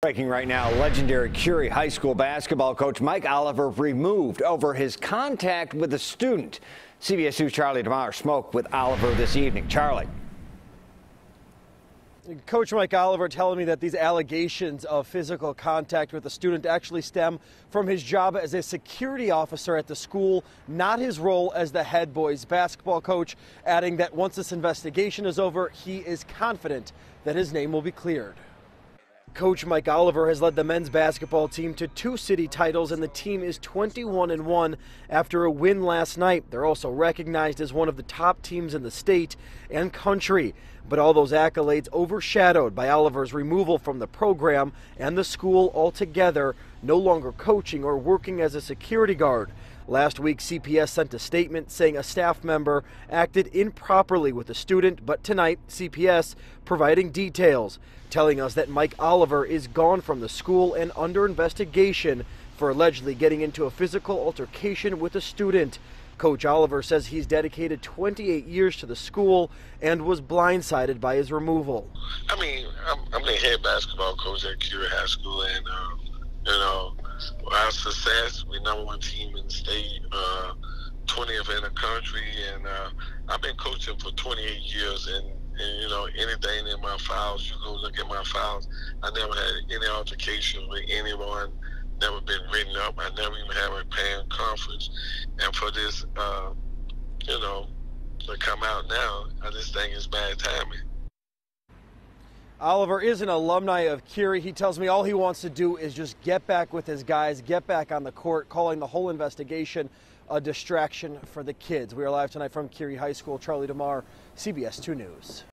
Breaking right now, legendary Curie High School basketball coach Mike Oliver removed over his contact with a student. CBS News Charlie De Mar spoke with Oliver this evening. Charlie. Coach Mike Oliver telling me that these allegations of physical contact with a student actually stem from his job as a security officer at the school, not his role as the head boys basketball coach, adding that once this investigation is over, he is confident that his name will be cleared. Coach Mike Oliver has led the men's basketball team to two city titles, and the team is 21 and 1 after a win last night. They're also recognized as one of the top teams in the state and country. But all those accolades overshadowed by Oliver's removal from the program and the school altogether, no longer coaching or working as a security guard. Last week, CPS sent a statement saying a staff member acted improperly with a student, but tonight, CPS providing details, telling us that Mike Oliver is gone from the school and under investigation for allegedly getting into a physical altercation with a student. Coach Oliver says he's dedicated 28 years to the school and was blindsided by his removal. I mean, I'm, I'm the head basketball coach at Curie High School, and um, you know, our success, we're number one team in the state, uh, 20th in the country, and uh, I've been coaching for 28 years, and, and, you know, anything in my files, you go look at my files, I never had any altercation with anyone, never been written up, I never even had a parent conference, and for this, uh, you know, to come out now, I just think it's bad timing. Oliver is an alumni of Curie. He tells me all he wants to do is just get back with his guys, get back on the court, calling the whole investigation a distraction for the kids. We are live tonight from Curie High School. Charlie De Mar, CBS 2 News.